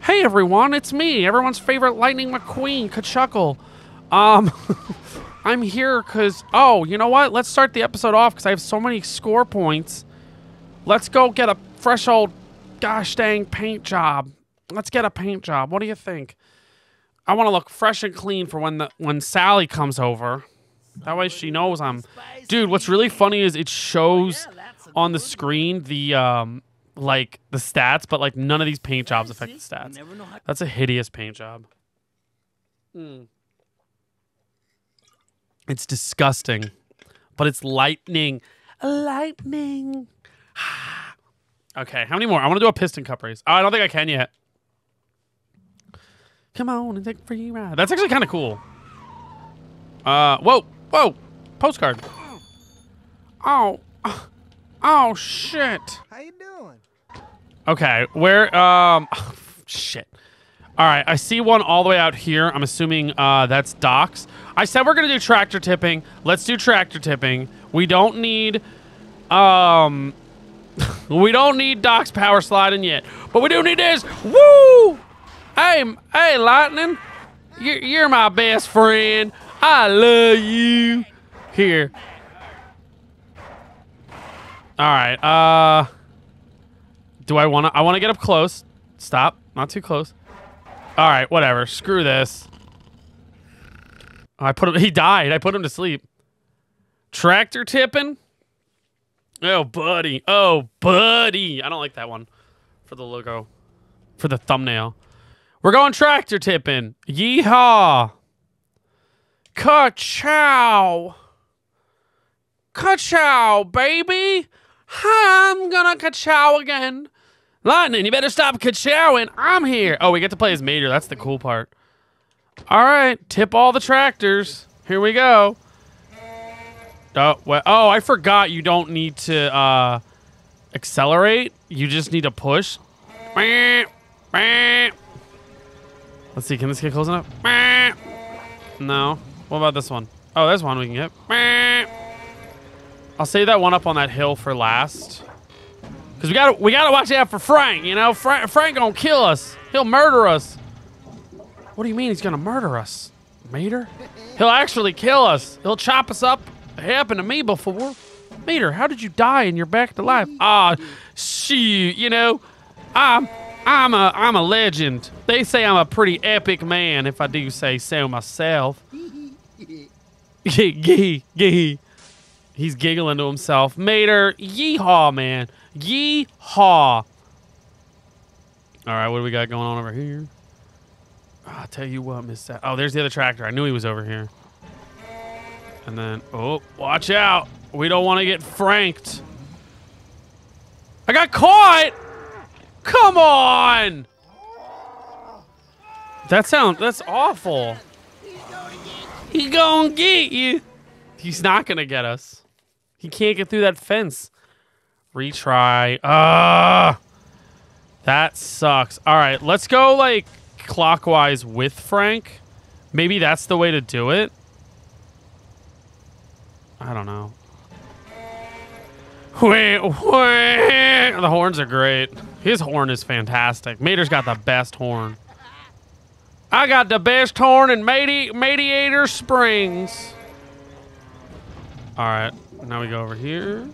Hey everyone, it's me, everyone's favorite Lightning McQueen, Kachuckle. Um, I'm here because, oh, you know what? Let's start the episode off because I have so many score points. Let's go get a fresh old gosh dang paint job. Let's get a paint job. What do you think? I want to look fresh and clean for when the when Sally comes over. That way she knows I'm. Dude, what's really funny is it shows on the screen the um like the stats, but like none of these paint jobs affect the stats. That's a hideous paint job. Hmm. It's disgusting, but it's lightning. Lightning. okay, how many more? I want to do a piston cup race. Oh, I don't think I can yet. Come on and take a free ride. That's actually kind of cool. Uh, whoa, whoa, postcard. Oh, oh shit. How you doing? Okay, where? Um, shit. All right, I see one all the way out here. I'm assuming uh, that's docks. I said we're gonna do tractor tipping. Let's do tractor tipping. We don't need, um, we don't need Doc's power sliding yet, but we do need this. Woo! Hey, hey, lightning, you're, you're my best friend. I love you. Here. All right. Uh. Do I want to? I want to get up close. Stop. Not too close. All right. Whatever. Screw this. I put him. He died. I put him to sleep. Tractor tipping. Oh, buddy. Oh, buddy. I don't like that one for the logo, for the thumbnail. We're going tractor tipping. Yeehaw. Ka-chow. Ka-chow, baby. I'm gonna ka-chow again. Lightning, you better stop ka-chowing. I'm here. Oh, we get to play as Major. That's the cool part. All right, tip all the tractors. Here we go. Oh, well, oh, I forgot you don't need to uh, accelerate. You just need to push. Let's see, can this get close enough? No. What about this one? Oh, there's one we can get. I'll save that one up on that hill for last. Cause we gotta we gotta watch out for Frank, you know? Frank Frank gonna kill us. He'll murder us. What do you mean he's gonna murder us? Mater? He'll actually kill us. He'll chop us up. It happened to me before. Mater, how did you die and you're back to life? Ah, shoot, you know, I'm I'm a I'm a legend. They say I'm a pretty epic man, if I do say so myself. Gee, gee, gee. He's giggling to himself. Mater, yeehaw, man. Yeehaw. All right, what do we got going on over here? Ah, I'll tell you what, Miss. Oh, there's the other tractor. I knew he was over here. And then, oh, watch out. We don't want to get franked. I got caught. Come on. That sound. That's awful. He gonna get you. He's not gonna get us. He can't get through that fence. Retry. Ah, that sucks. All right, let's go like clockwise with Frank. Maybe that's the way to do it. I don't know. Wait, wait. The horns are great. His horn is fantastic. Mater's got the best horn. I got the best horn in Medi- Mediator Springs. All right, now we go over here.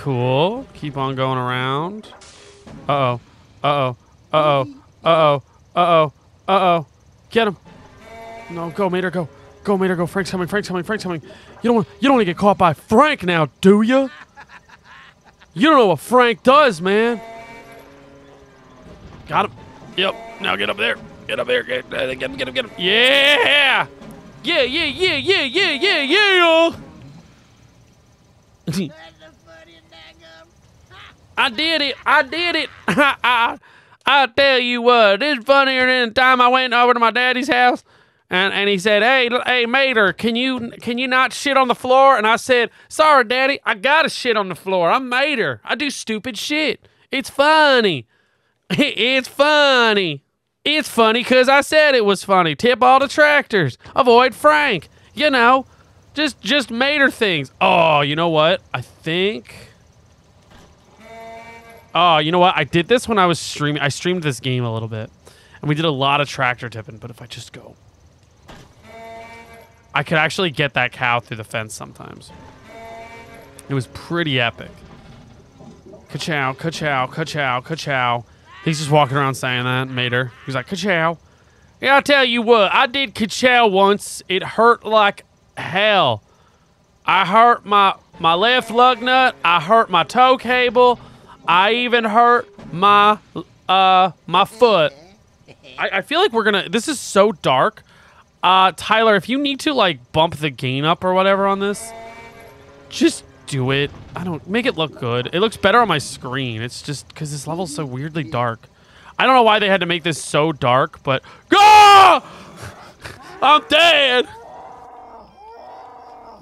Cool. Keep on going around. Uh-oh. Uh-oh. Uh-oh. Uh-oh. Uh-oh. Uh-oh. Get him. No, go, Mater, go. Go, Mater, go. Frank's coming. Frank's coming. Frank's coming. You don't want, you don't want to get caught by Frank now, do you? You don't know what Frank does, man. Got him. Yep. Now get up there. Get up there. Get, uh, get him. Get him. Get him. Yeah. Yeah, yeah, yeah, yeah, yeah, yeah, yeah. I did it. I did it. I, I tell you what, it's funnier than the time I went over to my daddy's house and, and he said, Hey, hey, Mater, can you can you not shit on the floor? And I said, Sorry, Daddy, I gotta shit on the floor. I'm Mater. I do stupid shit. It's funny. It's funny. It's funny because I said it was funny. Tip all the tractors. Avoid Frank. You know, just just Mater things. Oh, you know what? I think Oh, you know what? I did this when I was streaming. I streamed this game a little bit, and we did a lot of tractor tipping. But if I just go, I could actually get that cow through the fence sometimes. It was pretty epic. Ka-chow, ka-chow, ka-chow, ka-chow. He's just walking around saying that, Mater. He's like, ka-chow. Yeah, I'll tell you what. I did ka-chow once. It hurt like hell. I hurt my my left lug nut. I hurt my toe cable. I even hurt my uh my foot. I, I feel like we're gonna. This is so dark. Uh, Tyler, if you need to like bump the gain up or whatever on this, just do it. I don't make it look good. It looks better on my screen. It's just because this level's so weirdly dark. I don't know why they had to make this so dark, but go! I'm dead.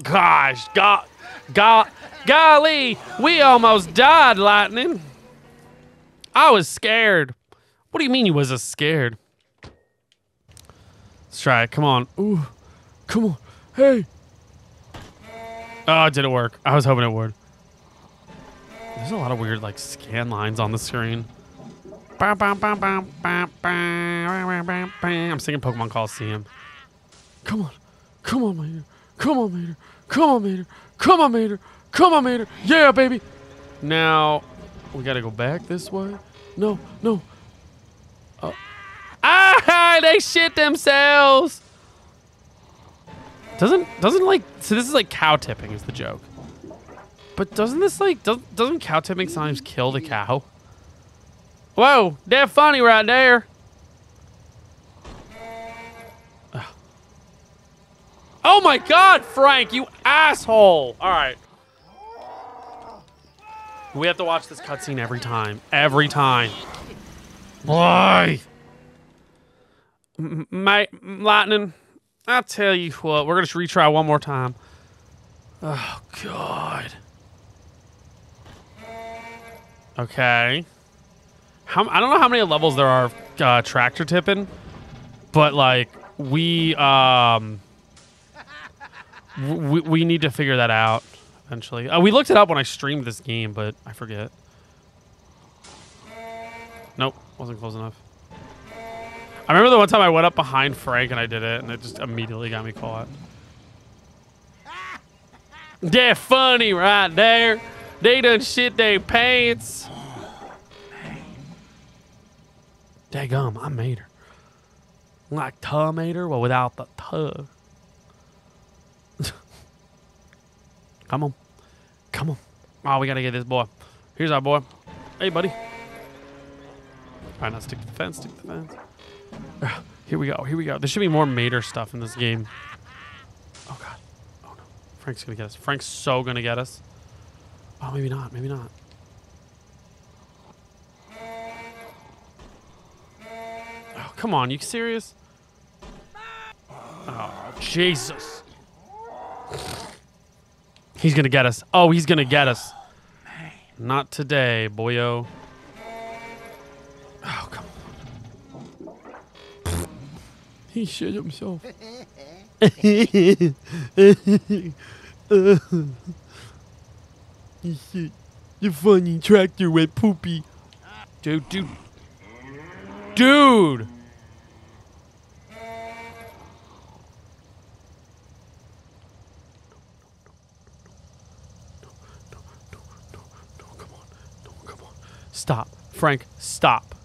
Gosh, God, God, golly, we almost died, Lightning. I was scared. What do you mean you was a scared? Let's try it. Come on. Ooh, come on. Hey. Oh, it did it work? I was hoping it would. There's a lot of weird like scan lines on the screen. I'm singing Pokemon Colosseum. Come on. Come on, Mater. Come on, Mater. Come on, Mater. Come on, Mater. Come on, Mater. Yeah, baby. Now, we gotta go back this way. No, no. Uh, ah, they shit themselves. Doesn't doesn't like so this is like cow tipping is the joke. But doesn't this like does, doesn't cow tipping sometimes kill the cow? Whoa, that funny right there. Oh my god, Frank, you asshole. All right. We have to watch this cutscene every time. Every time. Why? Mate, Lightning, I'll tell you what. We're going to retry one more time. Oh, God. Okay. How, I don't know how many levels there are uh, tractor tipping, but, like, we, um... We, we need to figure that out eventually. Uh, we looked it up when I streamed this game, but I forget. Nope, wasn't close enough. I remember the one time I went up behind Frank and I did it, and it just immediately got me caught. They're funny right there. They done shit their pants. Daggum, I made her. Like tuh made her, well, without the tuh. Come on. Come on. Oh, we gotta get this boy. Here's our boy. Hey, buddy. Try not stick to the fence, stick to the fence. Uh, here we go, here we go. There should be more Mater stuff in this game. Oh, God. Oh, no. Frank's gonna get us. Frank's so gonna get us. Oh, maybe not, maybe not. Oh, come on, you serious? Oh, Jesus. He's gonna get us. Oh, he's gonna get us. Not today, boyo. Oh, come on. he shit himself. you shit. The funny tractor went poopy. Dude, dude. Dude! Stop. Frank, stop.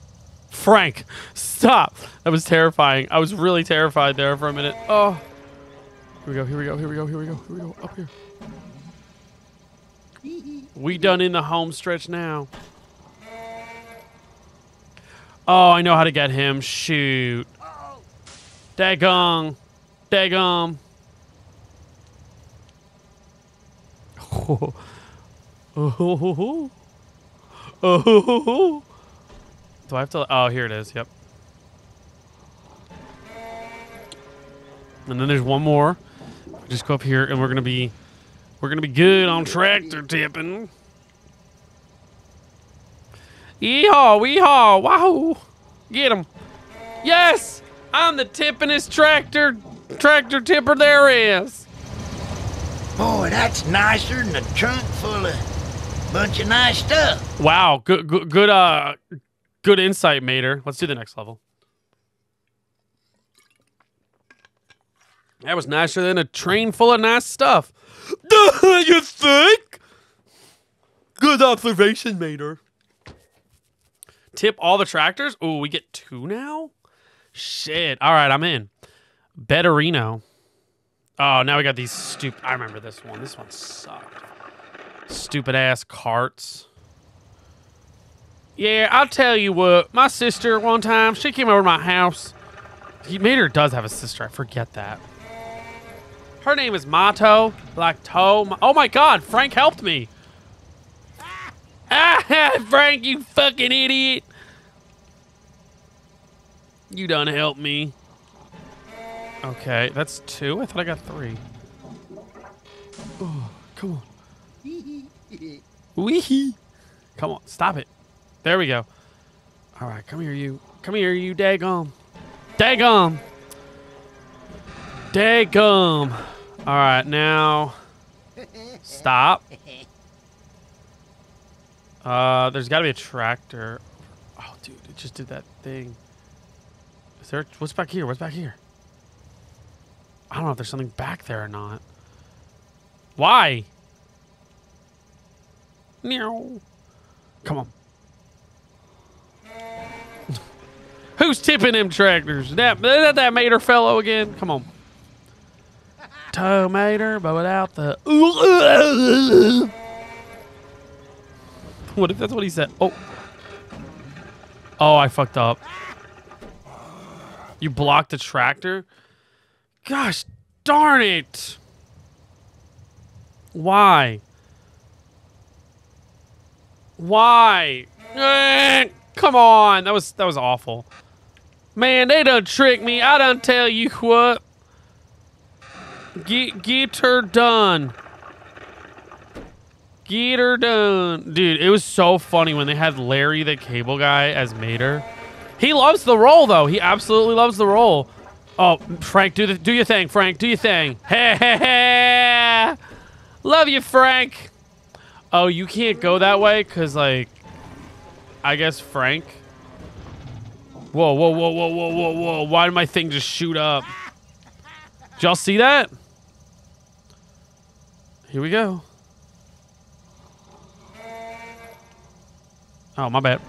Frank, stop. That was terrifying. I was really terrified there for a minute. Oh. Here we go, here we go, here we go, here we go, here we go. Up here. We done in the home stretch now. Oh, I know how to get him. Shoot. Daggong. Daggum. Oh. Oh. Oh. Do I have to? Oh, here it is. Yep. And then there's one more. Just go up here, and we're gonna be, we're gonna be good on tractor tipping. Yeehaw! Weehaw! Wahoo! Get him! Yes, I'm the tippingest tractor tractor tipper there is. Boy, that's nicer than a trunk full of Bunch of nice stuff. Wow, good, good, good, uh, good insight, Mater. Let's do the next level. That was nicer than a train full of nice stuff. you think? Good observation, Mater. Tip all the tractors. Oh, we get two now. Shit. All right, I'm in. Betterino. Oh, now we got these stupid. I remember this one. This one sucked. Stupid ass carts. Yeah, I'll tell you what. My sister, one time, she came over to my house. Her does have a sister. I forget that. Her name is Mato, like toe. Oh my God, Frank helped me. Ah, Frank, you fucking idiot. You done helped me. Okay, that's two. I thought I got three. Oh, come on. Wee. Come on, stop it. There we go. All right, come here, you. Come here, you. Daggum. Daggum. Daggum. All right, now. Stop. Uh, there's got to be a tractor. Oh, dude, it just did that thing. Is there? What's back here? What's back here? I don't know if there's something back there or not. Why? Meow. Come on. Who's tipping them tractors? That that, that Mater fellow again? Come on. Toe Mater, but without the. What if that's what he said? Oh. Oh, I fucked up. You blocked the tractor? Gosh darn it. Why? Why? Come on. That was that was awful. Man, they done tricked me. I done tell you what. Get get her done. Get her done. Dude, it was so funny when they had Larry the cable guy as Mater. He loves the role though. He absolutely loves the role. Oh, Frank, do the do your thing, Frank. Do your thing. Hey, hey, hey. Love you, Frank. Oh, you can't go that way because, like, I guess Frank. Whoa, whoa, whoa, whoa, whoa, whoa, whoa. Why did my thing just shoot up? Did y'all see that? Here we go. Oh, my bad.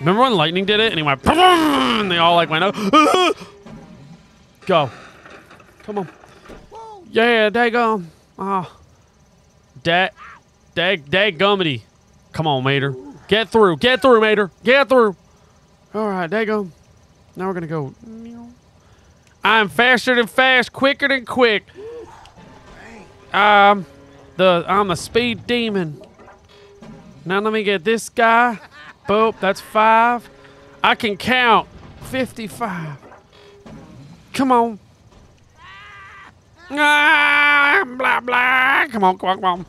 Remember when lightning did it and he went, and they all like went up. Go. Come on. Yeah, daggum. Ah. Dag, dag, dag gummity. Come on, Mater. Get through. Get through, Mater. Get through. All right, daggum. Now we're going to go. I'm faster than fast, quicker than quick. Um, the I'm a speed demon. Now let me get this guy. Boop, that's five. I can count 55. Come on. Ah, blah, blah. Come on, come on, come on.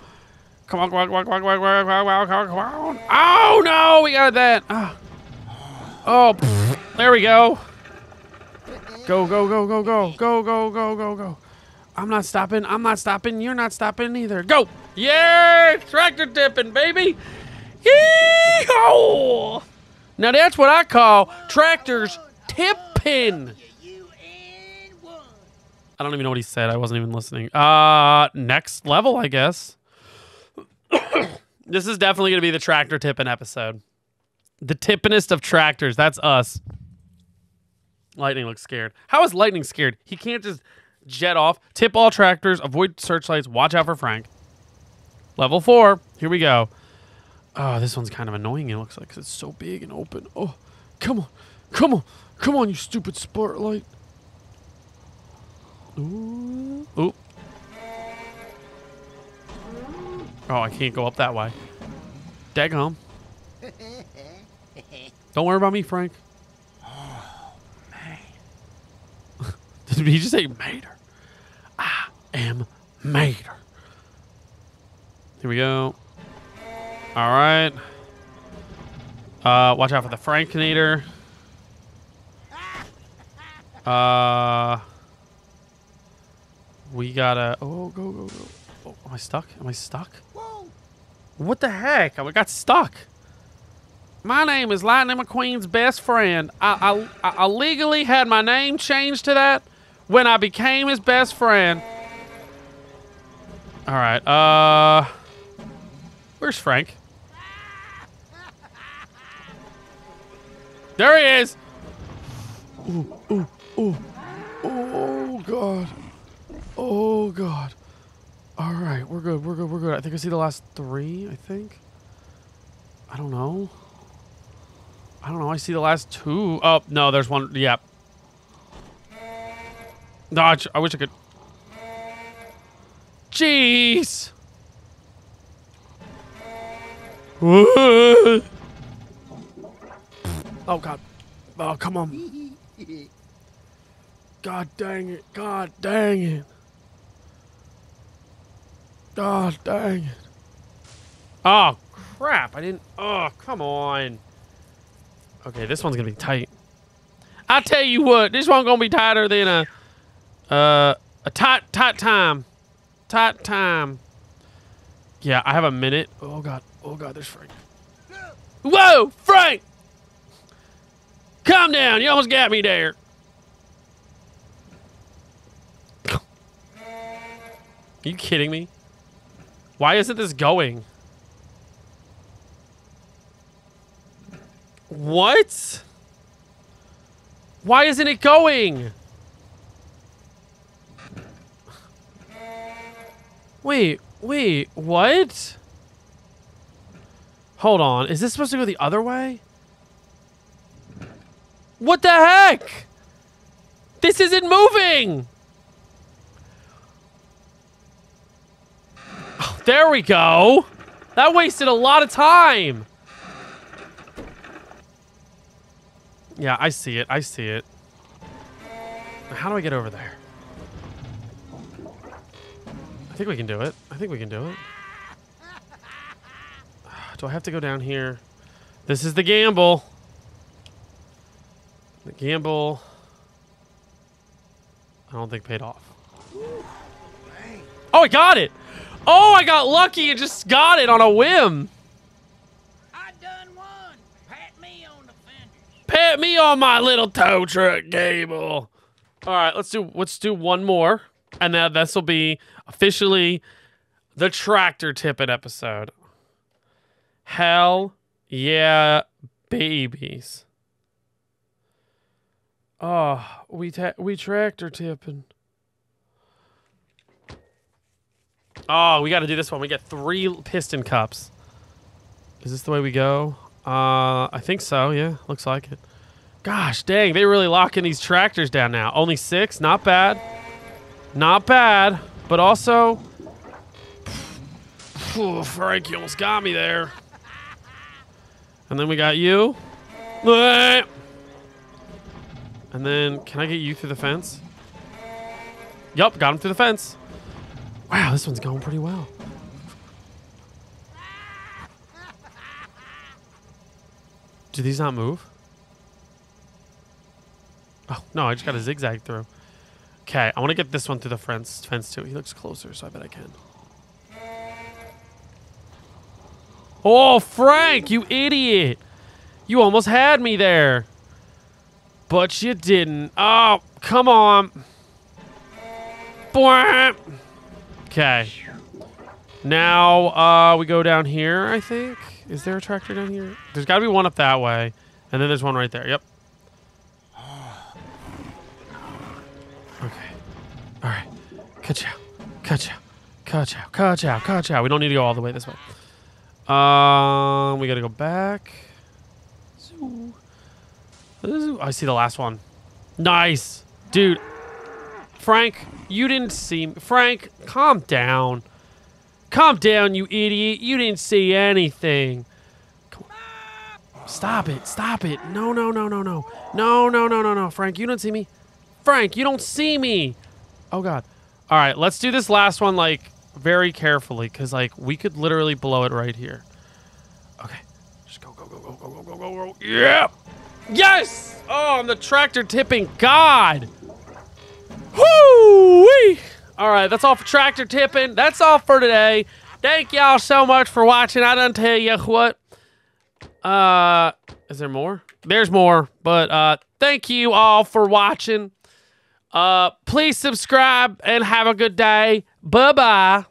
Come on, come on, come on, come on, come on, come on. Oh, no, we got that. Oh, oh pfft. there we go. Go, go, go, go, go, go, go, go, go, go. I'm not stopping. I'm not stopping. You're not stopping either. Go. Yeah, tractor tipping, baby. Yee-haw! Now that's what I call tractors tipping. I don't even know what he said. I wasn't even listening. Uh, next level, I guess. This is definitely going to be the tractor tipping episode. The tippinest of tractors. That's us. Lightning looks scared. How is Lightning scared? He can't just jet off. Tip all tractors. Avoid searchlights. Watch out for Frank. Level four. Here we go. Oh, this one's kind of annoying. It looks like 'cause it's so big and open. Oh, come on, come on, come on, you stupid spotlight. Ooh, ooh. Oh, I can't go up that way. Daggum. Don't worry about me, Frank. Oh, man. Did he just say Mater? I am Mater. Here we go. All right. Uh, watch out for the Frankinator. Uh, we gotta. Oh, go, go, go. Oh, am I stuck? Am I stuck? Whoa. What the heck? I got stuck. My name is Lightning McQueen's best friend. I, I, I legally had my name changed to that when I became his best friend. All right. Uh, where's Frank? There he is. Ooh, ooh, ooh. Oh God. Oh God. All right, we're good. We're good. We're good. I think I see the last three. I think. I don't know. I don't know. I see the last two. Oh no, there's one. Yep. Dodge. I wish I could. Jeez. oh god. Oh come on. God dang it. God dang it. God dang it. Oh crap. I didn't. Oh come on. Okay, this one's gonna be tight. I tell you what, this one's gonna be tighter than a uh a tight tight time. Tight time. Yeah, I have a minute. Oh god. Oh god, there's Frank. Whoa, Frank! Calm down, you almost got me there. Are you kidding me? Why isn't this going? What? Why isn't it going? Wait, wait, what? Hold on, is this supposed to go the other way? What the heck? This isn't moving! There we go! That wasted a lot of time! Yeah, I see it. I see it. How do I get over there? I think we can do it. I think we can do it. Do I have to go down here? This is the gamble. The gamble. I don't think paid off. Oh, I got it! Oh, I got lucky and just got it on a whim. I done one. Pat me on the fenders. Pat me on my little tow truck cable. All right, let's do let's do one more, and then this will be officially the tractor tipping episode. Hell yeah, babies. Oh, we ta- we tractor tipping. Oh, we got to do this one. We get three piston cups. Is this the way we go? Uh, I think so. Yeah, looks like it. Gosh, dang, they really locking these tractors down now. Only six, not bad, not bad, but also, Frank, you almost got me there. And then we got you. And then, can I get you through the fence? Yup, got him through the fence. Wow, this one's going pretty well. Do these not move? Oh, no, I just got a zigzag through. Okay, I want to get this one through the fence, fence too. He looks closer, so I bet I can. Oh, Frank, you idiot. You almost had me there. But you didn't. Oh, come on. Bwah. Okay. Now uh, we go down here, I think. Is there a tractor down here? There's got to be one up that way. And then there's one right there. Yep. Okay. All right. Ka-chow. Ka-chow. Ka-chow. Ka-chow. Ka-chow. We don't need to go all the way this way. Um, we got to go back. Zoo. Zoo. I see the last one. Nice. Dude. Frank, you didn't see me. Frank, calm down. Calm down, you idiot. You didn't see anything. Stop it. Stop it. No, no, no, no, no. No, no, no, no, no. Frank, you don't see me. Frank, you don't see me. Oh, God. All right, let's do this last one, like, very carefully, because, like, we could literally blow it right here. Okay. Just go, go, go, go, go, go, go, go, go. Yeah. Yes! Oh, I'm the tractor tipping god. Woo! -wee. All right, that's all for tractor tipping. That's all for today. Thank y'all so much for watching. I don't tell you what. Uh, is there more? There's more, but uh, thank you all for watching. Uh, please subscribe and have a good day. Bye bye.